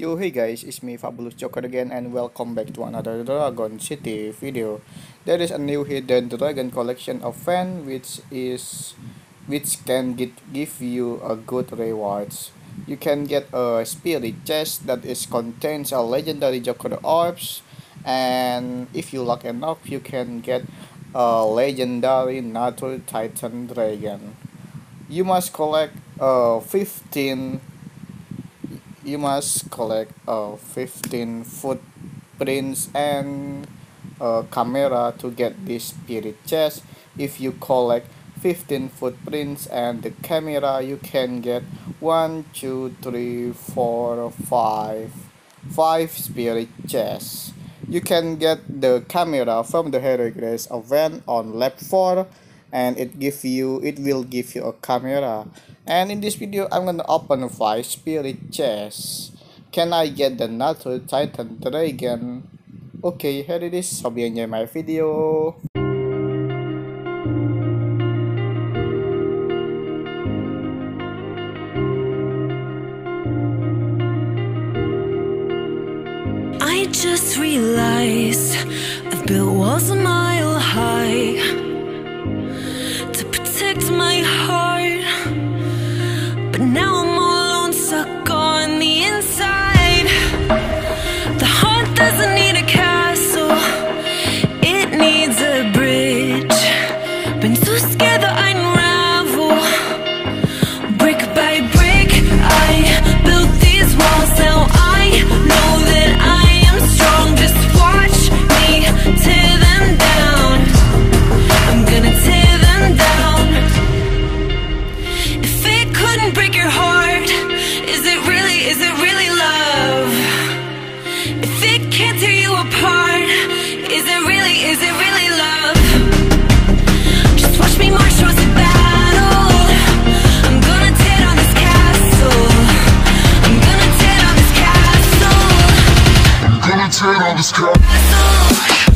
Yo hey guys, it's me Fabulous Joker again and welcome back to another Dragon City video. There is a new hidden dragon collection of fan which is which can get, give you a good rewards. You can get a spirit chest that is contains a legendary Joker orbs and if you luck enough you can get a legendary natural titan dragon. You must collect uh, 15 you must collect uh, 15 footprints and a camera to get this spirit chest. If you collect 15 footprints and the camera you can get 1 2 3 4 5 5 spirit chests. You can get the camera from the heroic race event on lap 4 and it give you it will give you a camera and in this video i'm gonna open five spirit chests can i get the natural titan dragon? Okay here it is. Hope you enjoy my video. I just realized I've built walls a mile high Gonna tear down this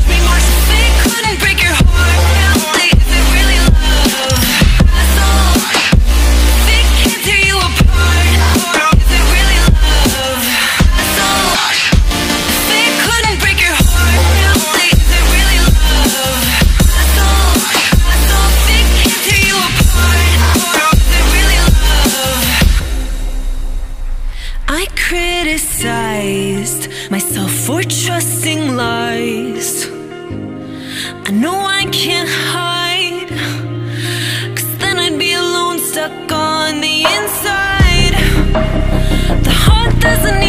for trusting lies. I know I can't hide, cause then I'd be alone, stuck on the inside. The heart doesn't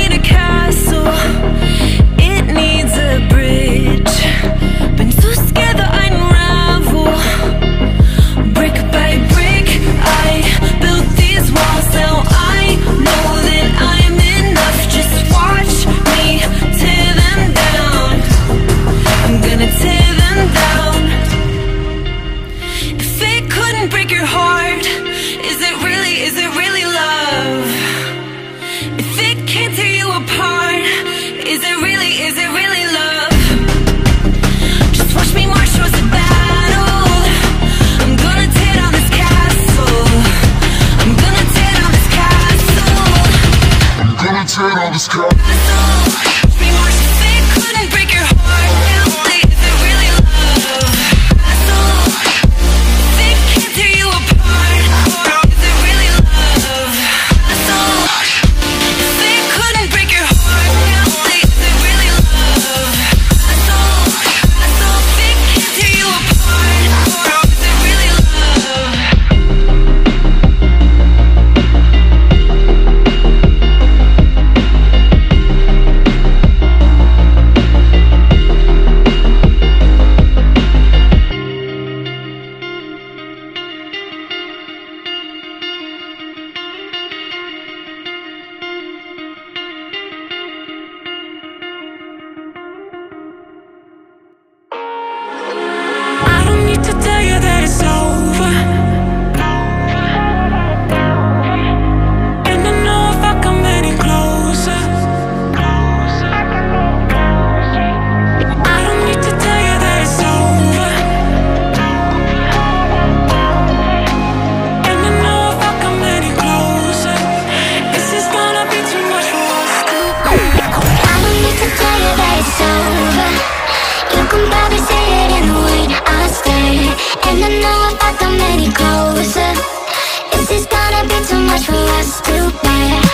much for